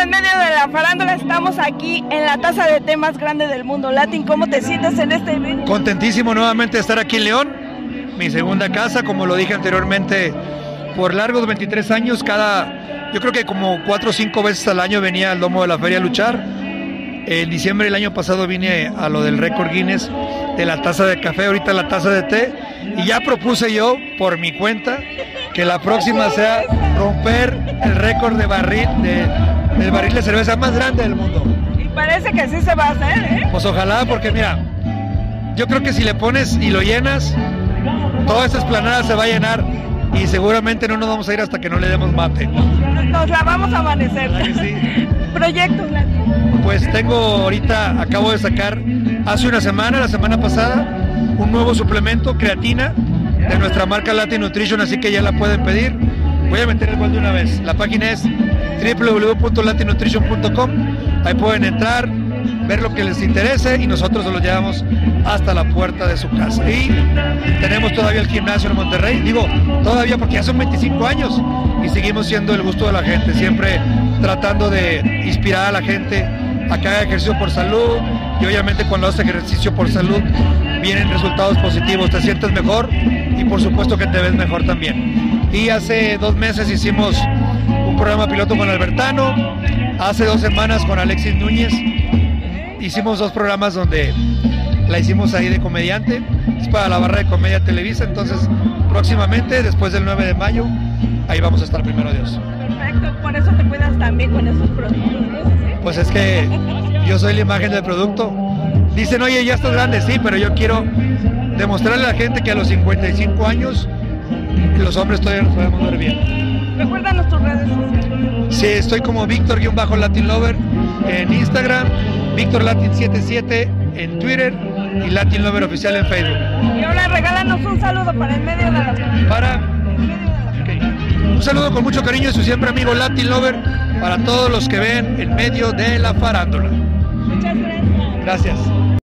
En medio de la farándula estamos aquí en la taza de té más grande del mundo. Latin, ¿cómo te sientes en este evento? Contentísimo nuevamente de estar aquí en León, mi segunda casa, como lo dije anteriormente, por largos 23 años, cada, yo creo que como cuatro o cinco veces al año venía al domo de la feria a luchar. En diciembre del año pasado vine a lo del récord Guinness de la taza de café, ahorita la taza de té, y ya propuse yo, por mi cuenta, que la próxima sea romper el récord de barril, de, del barril de cerveza más grande del mundo. Y parece que sí se va a hacer, ¿eh? Pues ojalá, porque mira, yo creo que si le pones y lo llenas, toda esta esplanada se va a llenar y seguramente no nos vamos a ir hasta que no le demos mate. Nos la vamos a amanecer. ¿Verdad que sí? Proyectos. Pues tengo ahorita, acabo de sacar hace una semana, la semana pasada, un nuevo suplemento, creatina, de nuestra marca Latin Nutrition, así que ya la pueden pedir. Voy a meter el gol de una vez. La página es www.latinnutrition.com. Ahí pueden entrar, ver lo que les interese y nosotros se lo llevamos hasta la puerta de su casa. Y tenemos todavía el gimnasio en Monterrey. Digo, todavía porque ya son 25 años y seguimos siendo el gusto de la gente, siempre tratando de inspirar a la gente a que haga ejercicio por salud y obviamente cuando haces ejercicio por salud vienen resultados positivos, te sientes mejor y por supuesto que te ves mejor también. Y hace dos meses hicimos programa piloto con Albertano, hace dos semanas con Alexis Núñez, hicimos dos programas donde la hicimos ahí de comediante, es para la barra de comedia Televisa, entonces próximamente, después del 9 de mayo, ahí vamos a estar primero Dios. Perfecto, por eso te cuidas también con esos productos. ¿Sí? Pues es que yo soy la imagen del producto. Dicen, oye, ya estás grande, sí, pero yo quiero demostrarle a la gente que a los 55 años los hombres todavía nos podemos ver bien. Recuérdanos tus redes sociales. Sí, estoy como Víctor-Latin Lover en Instagram, Víctor Latin 77 en Twitter y Latin Lover Oficial en Facebook. Y ahora regálanos un saludo para el medio de la Para en medio de la ok. un saludo con mucho cariño de su siempre amigo Latin Lover para todos los que ven en medio de la farándula. Muchas gracias. Gracias.